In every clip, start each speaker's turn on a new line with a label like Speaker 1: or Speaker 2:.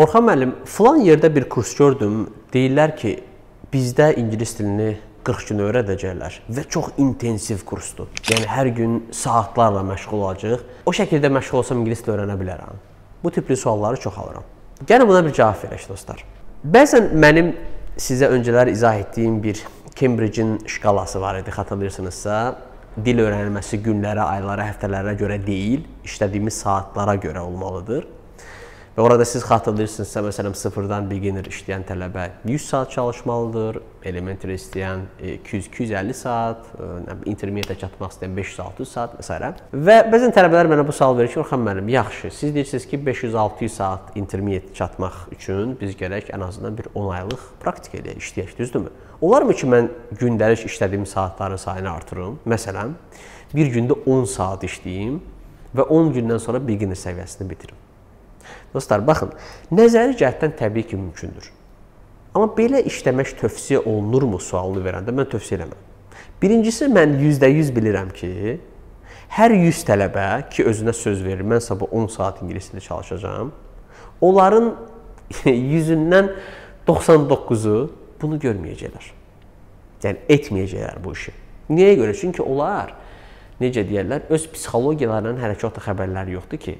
Speaker 1: Orxan müəllim, filan yerdə bir kurs gördüm. Deyirlər ki, bizdə ingilis dilini 40 gün öyrədəcəklər və çox intensiv kursdur. Yəni hər gün saatlarla məşğul olacağıq. O şəkildə məşğul olsam ingilis dili öyrənə bilərəm. Bu tipli sualları çox alıram. Gəlin buna bir cavab verək dostlar. Bəzən mənim sizə öncələr izah etdiyim bir Cambridge-in şkalası var idi, xatırlayırsınızsa, dil öyrənilməsi günlərə, aylara, həftələrə görə deyil, işlədiyimiz saatlara görə olmalıdır. Və orada siz xatırlayırsınızsa, məsələn, sıfırdan beginner işləyən tələbə 100 saat çalışmalıdır, elementary istəyən 200-250 saat, e, intermediate çatmaq istəyən 500-600 saat s. Və bəzən tələbələr mənə bu sual verir ki, Orxan müəllim, yaxşı, siz deyirsiniz ki, 500-600 saat intermediate çatmaq üçün biz gərək ən azından bir 10 aylıq praktika eləyək, işləyək, düzdürmü? Olarmı ki, mən gündəlik işlədiyim saatların sayını artırım? Məsələn, bir gündə 10 saat işləyim və 10 gündən sonra beginner səviyyəsini bitirim. Dostlar, baxın, nəzəri cəhətdən təbii ki, mümkündür. Amma belə işləmək tövsiyə olunurmu sualını verəndə mən tövsiyə eləməm. Birincisi, mən %100 bilirəm ki, hər 100 tələbə ki, özünə söz verir, mən sabah 10 saat ingilis dili çalışacağam, onların 100-ündən 99-u bunu görməyəcəklər. Yəni, etməyəcəklər bu işi. Niyə görə? Çünki onlar, necə deyərlər, öz psixologiyalarının hərəkətə xəbərləri yoxdur ki,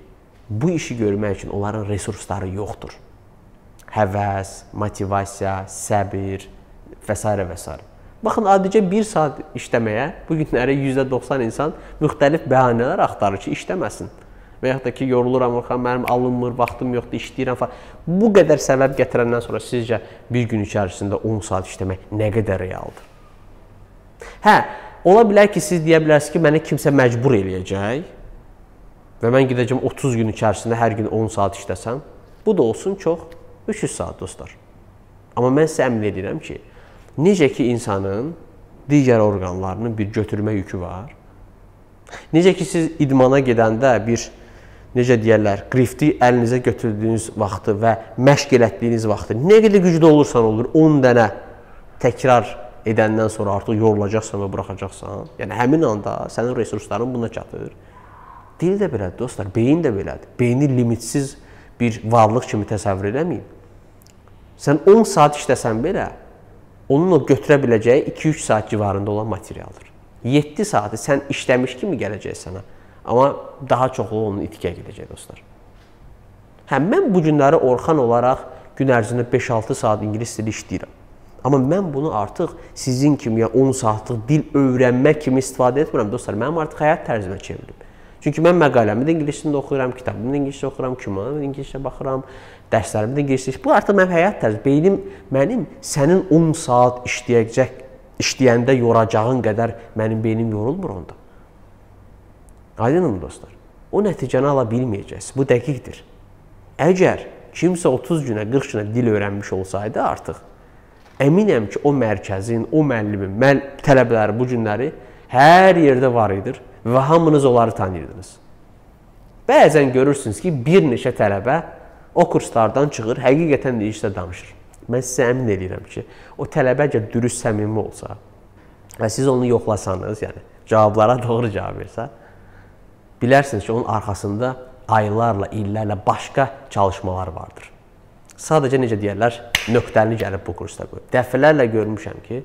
Speaker 1: bu işi görmək üçün onların resursları yoxdur. Həvəs, motivasiya, səbir və s. və s. Baxın, adicə 1 saat işləməyə bu günləri %90 insan müxtəlif bəhanələr axtarır ki, işləməsin. Və yaxud da ki, yoruluram, xan mənim alınmır, vaxtım yoxdur, işləyirəm falan. Bu qədər səbəb gətirəndən sonra sizcə bir gün içərisində 10 saat işləmək nə qədər realdır? Hə, ola bilər ki, siz deyə bilərsiniz ki, məni kimsə məcbur eləyəcək və mən gedəcəm 30 gün içərisində hər gün 10 saat işləsəm, bu da olsun çox 300 saat dostlar. Amma mən sizə əmin edirəm ki, necə ki insanın digər orqanlarının bir götürmə yükü var. Necə ki siz idmana gedəndə bir necə deyirlər, grifti əlinizə götürdüyünüz vaxtı və məşq elətdiyiniz vaxtı nə qədər güclü olursan olur, 10 dənə təkrar edəndən sonra artıq yorulacaqsan və buraxacaqsan. Yəni həmin anda sənin resursların buna çatır. Dil də belədir dostlar, beyin də belədir. Beyni limitsiz bir varlıq kimi təsəvvür eləməyin. Sən 10 saat işləsən belə, onun o götürə biləcəyi 2-3 saat civarında olan materialdır. 7 saatı sən işləmiş kimi gələcək sənə. Amma daha çoxu onun itikə gedəcək dostlar. Hə mən bu günləri Orxan olaraq gün ərzində 5-6 saat ingilis dili işləyirəm. Amma mən bunu artıq sizin kimi ya 10 saatlıq dil öyrənmək kimi istifadə etmirəm dostlar. Mənim artıq həyat tərzimə çevrilib. Çünki mən məqaləmi də ingilis dilində oxuyuram, kitabımı da ingilis dilində oxuyuram, kitabımı da ingilis dilində baxıram, dərslərimi də ingilis dilində. Bu artıq mənim həyat tərzi. Beynim mənim sənin 10 saat işləyəcək, işləyəndə yoracağın qədər mənim beynim yorulmur onda. Aydınmı dostlar? O nəticəni ala bilməyəcəksiniz. Bu dəqiqdir. Əgər kimsə 30 günə, 40 günə dil öyrənmiş olsaydı artıq əminəm ki, o mərkəzin, o müəllimin, məl tələbələri bu günləri hər yerdə var idi və hamınız onları tanıyırdınız. Bəzən görürsünüz ki, bir neçə tələbə o kurslardan çıxır, həqiqətən də işdə danışır. Mən sizə əmin edirəm ki, o tələbə əgər dürüst, səmimi olsa və siz onu yoxlasanız, yəni cavablara doğru cavab versə, bilərsiniz ki, onun arxasında aylarla, illərlə başqa çalışmalar vardır. Sadəcə necə deyirlər, nöqtəlini gəlib bu kursda qoyub. Dəfələrlə görmüşəm ki,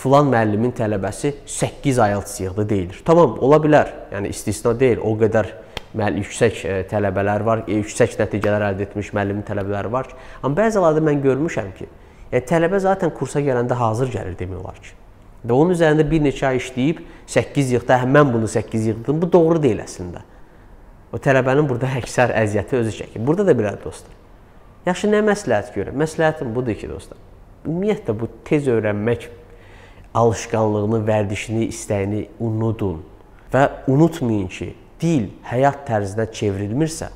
Speaker 1: filan müəllimin tələbəsi 8 IELTS yığdı deyilir. Tamam, ola bilər. Yəni istisna deyil. O qədər müəllim yüksək e, tələbələr var, e, yüksək nəticələr əldə etmiş müəllimin tələbələri var ki, amma bəzi hallarda mən görmüşəm ki, yəni tələbə zaten kursa gələndə hazır gəlir demək olar ki. Və onun üzərində bir neçə ay işləyib 8 yığdı, hə mən bunu 8 yığdım. Bu doğru deyil əslində. O tələbənin burada əksər əziyyəti özü çəkir. Burada da belədir dostlar. Yaxşı nə məsləhət görürəm? Məsləhətim budur ki, dostlar. Ümumiyyətlə bu tez öyrənmək alışqanlığını, vərdişini, istəyini unudun. Və unutmayın ki, dil həyat tərzinə çevrilmirsə,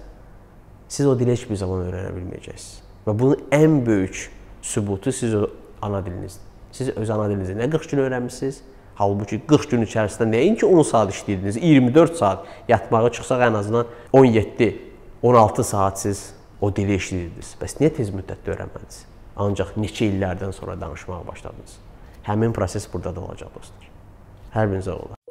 Speaker 1: siz o dili heç bir zaman öyrənə bilməyəcəksiniz. Və bunun ən böyük sübutu siz o ana dilinizdir. Siz öz ana dilinizi nə 40 gün öyrənmisiniz? Halbuki 40 gün içərisində nəinki 10 saat işləyirdiniz, 24 saat yatmağa çıxsaq ən azından 17, 16 saat siz o dili işləyirdiniz. Bəs niyə tez müddətdə öyrənmədiniz? Ancaq neçə illərdən sonra danışmağa başladınız. Həmin proses burada da olacaq dostlar. Hər birinizə olar.